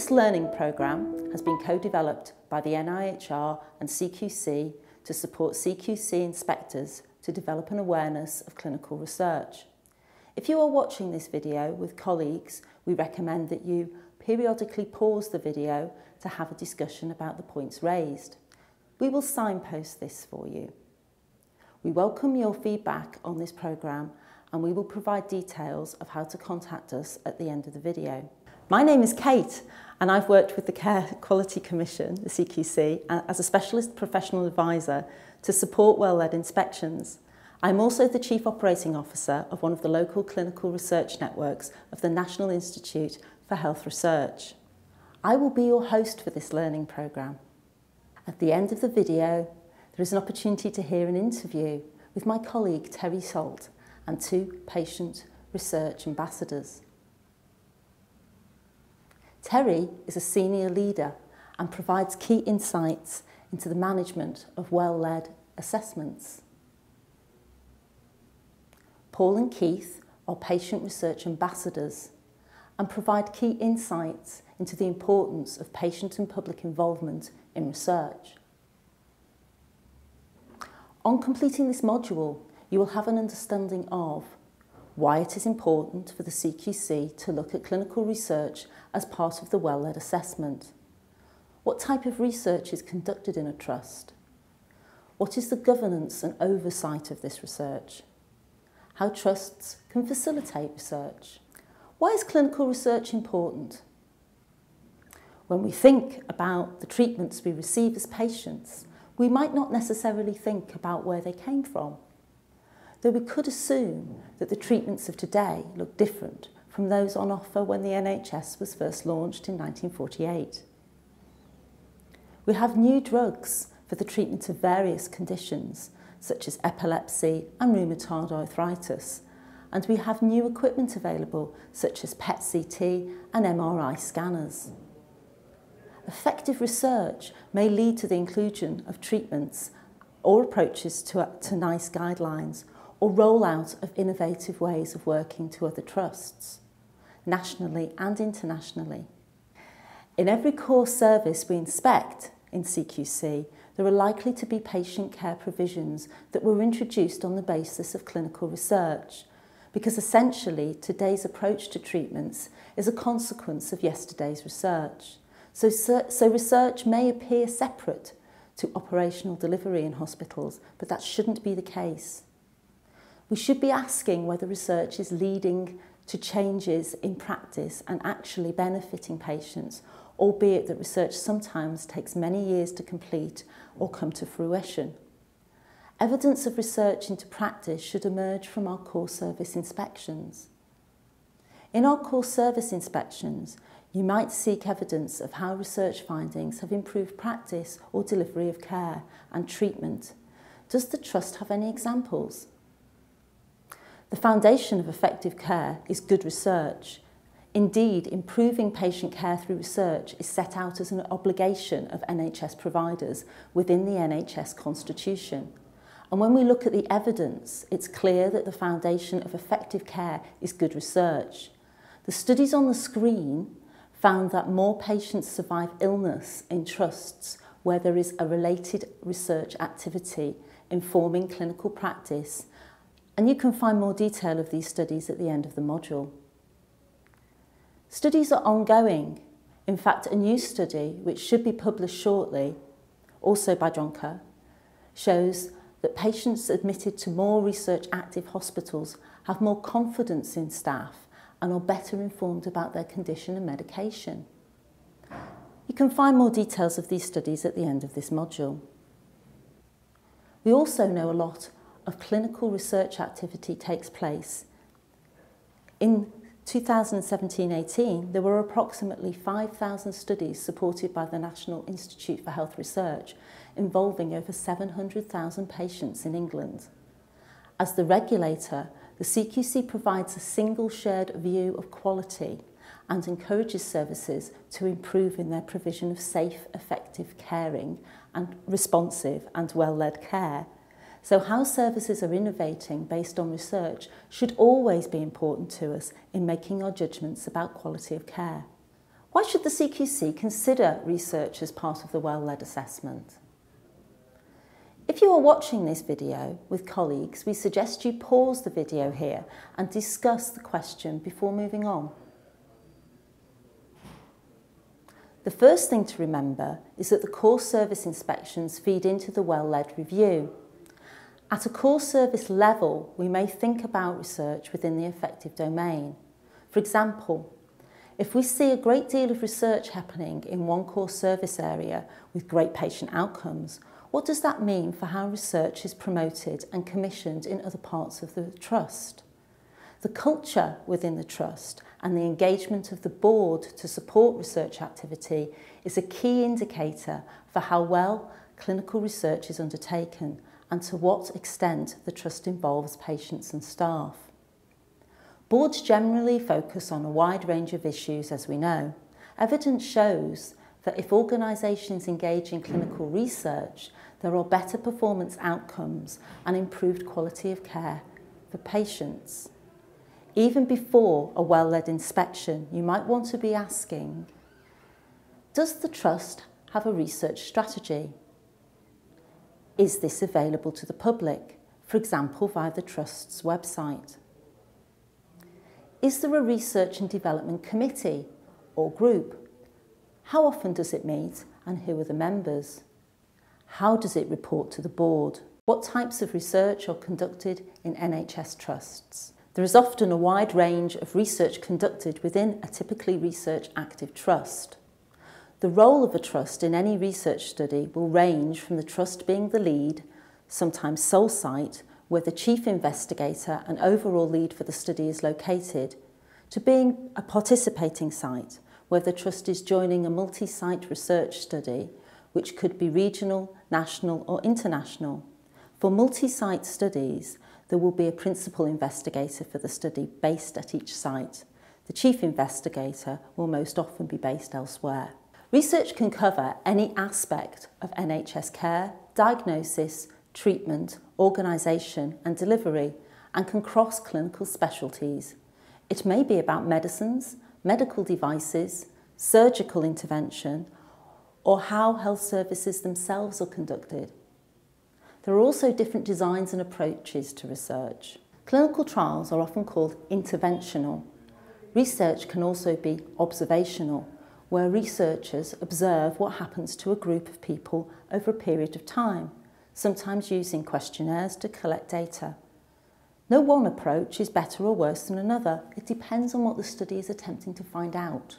This learning programme has been co-developed by the NIHR and CQC to support CQC inspectors to develop an awareness of clinical research. If you are watching this video with colleagues, we recommend that you periodically pause the video to have a discussion about the points raised. We will signpost this for you. We welcome your feedback on this programme and we will provide details of how to contact us at the end of the video. My name is Kate and I've worked with the Care Quality Commission, the CQC, as a specialist professional advisor to support well-led inspections. I'm also the Chief Operating Officer of one of the local clinical research networks of the National Institute for Health Research. I will be your host for this learning programme. At the end of the video, there is an opportunity to hear an interview with my colleague Terry Salt and two patient research ambassadors. Terry is a senior leader and provides key insights into the management of well-led assessments. Paul and Keith are patient research ambassadors and provide key insights into the importance of patient and public involvement in research. On completing this module, you will have an understanding of why it is important for the CQC to look at clinical research as part of the well-led assessment. What type of research is conducted in a trust? What is the governance and oversight of this research? How trusts can facilitate research? Why is clinical research important? When we think about the treatments we receive as patients, we might not necessarily think about where they came from. Though we could assume that the treatments of today look different from those on offer when the NHS was first launched in 1948. We have new drugs for the treatment of various conditions, such as epilepsy and rheumatoid arthritis, and we have new equipment available, such as PET-CT and MRI scanners. Effective research may lead to the inclusion of treatments or approaches to, to NICE guidelines or rollout of innovative ways of working to other trusts nationally and internationally. In every core service we inspect in CQC, there are likely to be patient care provisions that were introduced on the basis of clinical research, because essentially today's approach to treatments is a consequence of yesterday's research. So, so research may appear separate to operational delivery in hospitals, but that shouldn't be the case. We should be asking whether research is leading to changes in practice and actually benefiting patients, albeit that research sometimes takes many years to complete or come to fruition. Evidence of research into practice should emerge from our core service inspections. In our core service inspections, you might seek evidence of how research findings have improved practice or delivery of care and treatment. Does the Trust have any examples? The foundation of effective care is good research. Indeed, improving patient care through research is set out as an obligation of NHS providers within the NHS Constitution. And when we look at the evidence, it's clear that the foundation of effective care is good research. The studies on the screen found that more patients survive illness in trusts where there is a related research activity informing clinical practice and you can find more detail of these studies at the end of the module. Studies are ongoing. In fact, a new study, which should be published shortly, also by Kerr, shows that patients admitted to more research active hospitals have more confidence in staff and are better informed about their condition and medication. You can find more details of these studies at the end of this module. We also know a lot of clinical research activity takes place. In 2017-18, there were approximately 5,000 studies supported by the National Institute for Health Research involving over 700,000 patients in England. As the regulator, the CQC provides a single shared view of quality and encourages services to improve in their provision of safe, effective caring and responsive and well-led care So how services are innovating based on research should always be important to us in making our judgments about quality of care. Why should the CQC consider research as part of the well-led assessment? If you are watching this video with colleagues, we suggest you pause the video here and discuss the question before moving on. The first thing to remember is that the core service inspections feed into the well-led review. At a core service level, we may think about research within the effective domain. For example, if we see a great deal of research happening in one core service area with great patient outcomes, what does that mean for how research is promoted and commissioned in other parts of the trust? The culture within the trust and the engagement of the board to support research activity is a key indicator for how well clinical research is undertaken and to what extent the trust involves patients and staff. Boards generally focus on a wide range of issues, as we know. Evidence shows that if organisations engage in clinical research, there are better performance outcomes and improved quality of care for patients. Even before a well-led inspection, you might want to be asking, does the Trust have a research strategy? Is this available to the public, for example via the Trust's website? Is there a research and development committee or group? How often does it meet and who are the members? How does it report to the board? What types of research are conducted in NHS trusts? There is often a wide range of research conducted within a typically research active trust. The role of a trust in any research study will range from the trust being the lead, sometimes sole site, where the chief investigator and overall lead for the study is located, to being a participating site, where the trust is joining a multi-site research study, which could be regional, national or international. For multi-site studies, there will be a principal investigator for the study based at each site. The chief investigator will most often be based elsewhere. Research can cover any aspect of NHS care, diagnosis, treatment, organisation and delivery and can cross clinical specialties. It may be about medicines, medical devices, surgical intervention or how health services themselves are conducted. There are also different designs and approaches to research. Clinical trials are often called interventional. Research can also be observational, where researchers observe what happens to a group of people over a period of time, sometimes using questionnaires to collect data. No one approach is better or worse than another. It depends on what the study is attempting to find out.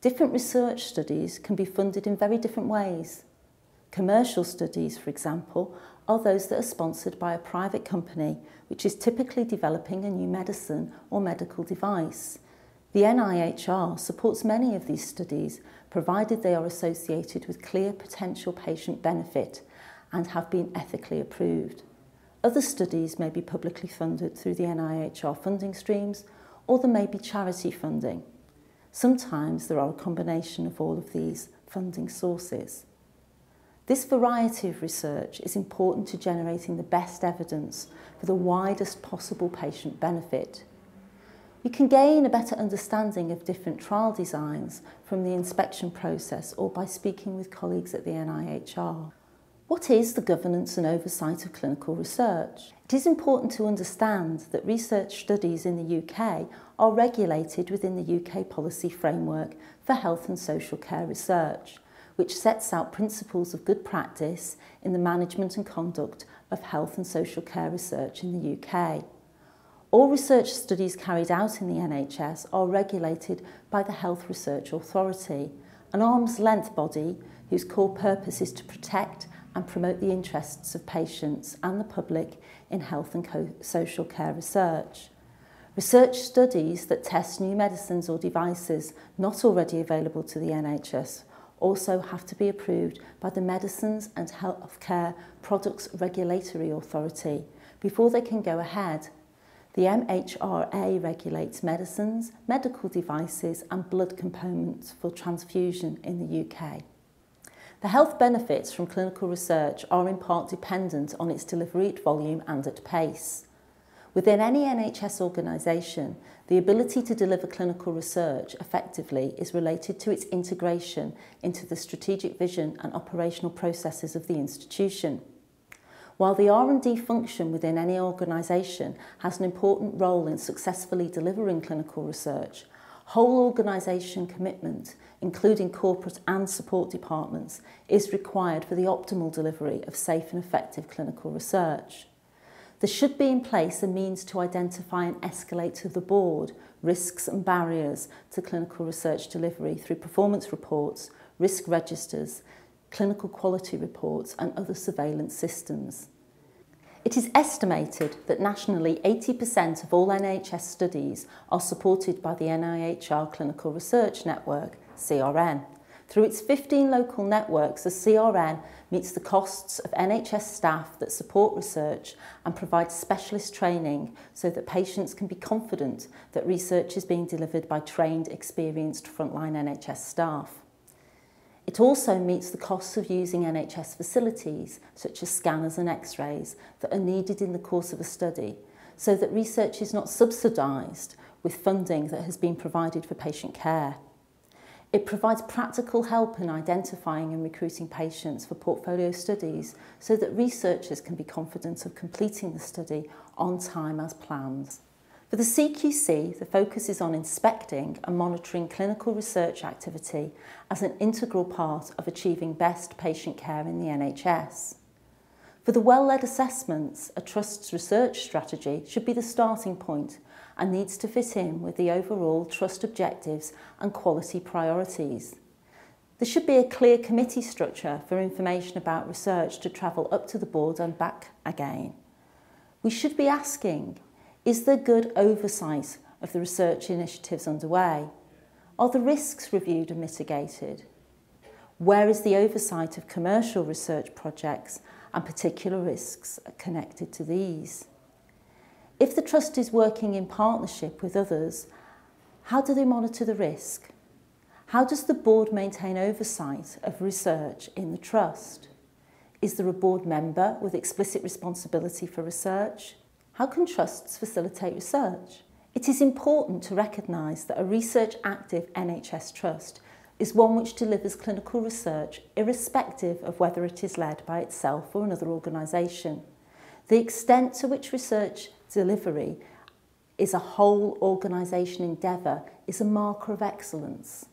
Different research studies can be funded in very different ways. Commercial studies, for example, are those that are sponsored by a private company which is typically developing a new medicine or medical device. The NIHR supports many of these studies provided they are associated with clear potential patient benefit and have been ethically approved. Other studies may be publicly funded through the NIHR funding streams or there may be charity funding. Sometimes there are a combination of all of these funding sources. This variety of research is important to generating the best evidence for the widest possible patient benefit. You can gain a better understanding of different trial designs from the inspection process or by speaking with colleagues at the NIHR. What is the governance and oversight of clinical research? It is important to understand that research studies in the UK are regulated within the UK policy framework for health and social care research, which sets out principles of good practice in the management and conduct of health and social care research in the UK. All research studies carried out in the NHS are regulated by the Health Research Authority, an arm's length body whose core purpose is to protect and promote the interests of patients and the public in health and social care research. Research studies that test new medicines or devices not already available to the NHS also have to be approved by the Medicines and Healthcare Products Regulatory Authority before they can go ahead The MHRA regulates medicines, medical devices and blood components for transfusion in the UK. The health benefits from clinical research are in part dependent on its delivery at volume and at pace. Within any NHS organisation, the ability to deliver clinical research effectively is related to its integration into the strategic vision and operational processes of the institution. While the R&D function within any organisation has an important role in successfully delivering clinical research, whole organisation commitment, including corporate and support departments, is required for the optimal delivery of safe and effective clinical research. There should be in place a means to identify and escalate to the board risks and barriers to clinical research delivery through performance reports, risk registers, clinical quality reports and other surveillance systems. It is estimated that nationally 80% of all NHS studies are supported by the NIHR Clinical Research Network, CRN. Through its 15 local networks, the CRN meets the costs of NHS staff that support research and provides specialist training so that patients can be confident that research is being delivered by trained, experienced frontline NHS staff. It also meets the costs of using NHS facilities, such as scanners and x-rays, that are needed in the course of a study, so that research is not subsidised with funding that has been provided for patient care. It provides practical help in identifying and recruiting patients for portfolio studies so that researchers can be confident of completing the study on time as planned. For the CQC, the focus is on inspecting and monitoring clinical research activity as an integral part of achieving best patient care in the NHS. For the well-led assessments, a trust's research strategy should be the starting point and needs to fit in with the overall trust objectives and quality priorities. There should be a clear committee structure for information about research to travel up to the board and back again. We should be asking Is there good oversight of the research initiatives underway? Are the risks reviewed and mitigated? Where is the oversight of commercial research projects and particular risks connected to these? If the trust is working in partnership with others, how do they monitor the risk? How does the board maintain oversight of research in the trust? Is there a board member with explicit responsibility for research? How can trusts facilitate research? It is important to recognise that a research active NHS trust is one which delivers clinical research irrespective of whether it is led by itself or another organisation. The extent to which research delivery is a whole organisation endeavour is a marker of excellence.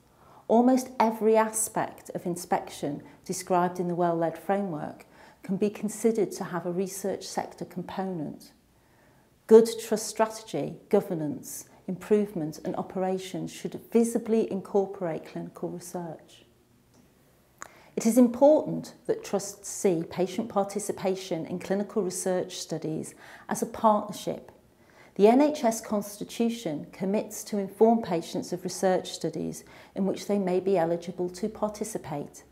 Almost every aspect of inspection described in the well-led framework can be considered to have a research sector component. Good trust strategy, governance, improvement and operations should visibly incorporate clinical research. It is important that trusts see patient participation in clinical research studies as a partnership. The NHS Constitution commits to inform patients of research studies in which they may be eligible to participate.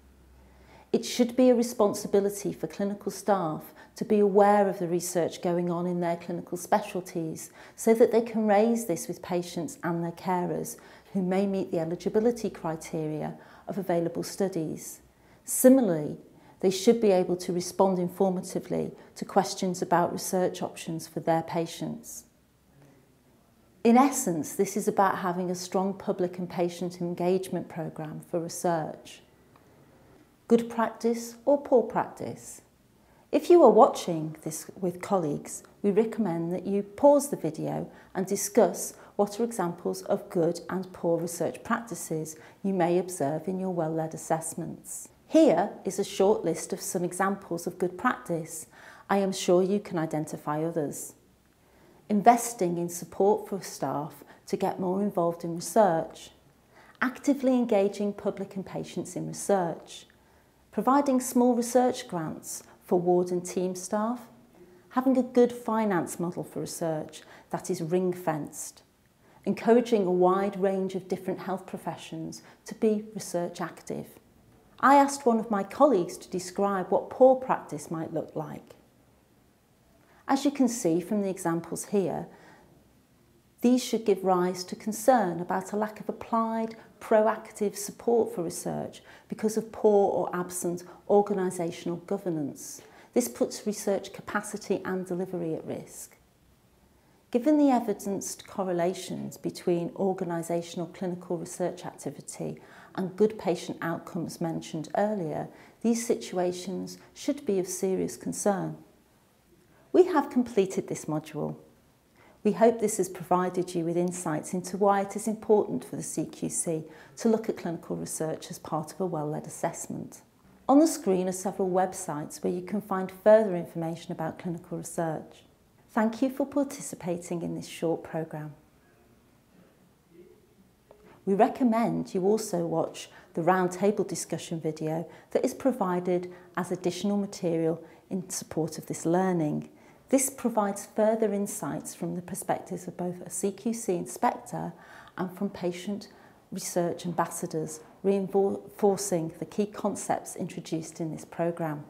It should be a responsibility for clinical staff to be aware of the research going on in their clinical specialties so that they can raise this with patients and their carers who may meet the eligibility criteria of available studies. Similarly, they should be able to respond informatively to questions about research options for their patients. In essence, this is about having a strong public and patient engagement programme for research. Good practice or poor practice. If you are watching this with colleagues, we recommend that you pause the video and discuss what are examples of good and poor research practices you may observe in your well-led assessments. Here is a short list of some examples of good practice. I am sure you can identify others. Investing in support for staff to get more involved in research. Actively engaging public and patients in research providing small research grants for ward and team staff, having a good finance model for research that is ring-fenced, encouraging a wide range of different health professions to be research active. I asked one of my colleagues to describe what poor practice might look like. As you can see from the examples here, these should give rise to concern about a lack of applied, proactive support for research because of poor or absent organisational governance. This puts research capacity and delivery at risk. Given the evidenced correlations between organisational clinical research activity and good patient outcomes mentioned earlier, these situations should be of serious concern. We have completed this module. We hope this has provided you with insights into why it is important for the CQC to look at clinical research as part of a well-led assessment. On the screen are several websites where you can find further information about clinical research. Thank you for participating in this short programme. We recommend you also watch the roundtable discussion video that is provided as additional material in support of this learning. This provides further insights from the perspectives of both a CQC inspector and from patient research ambassadors, reinforcing the key concepts introduced in this programme.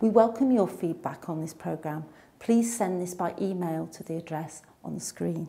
We welcome your feedback on this programme. Please send this by email to the address on the screen.